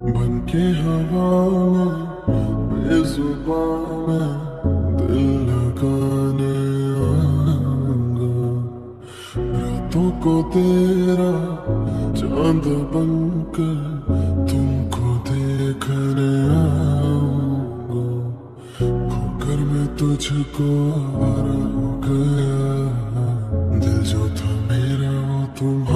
बन के हवाना बेजुबाना दिल लगाने रातों को तेरा चाँद बनकर तुमको देखने आऊँगा। खोकर मैं तुझको आ गया। दिल जो था मेरा वो तुम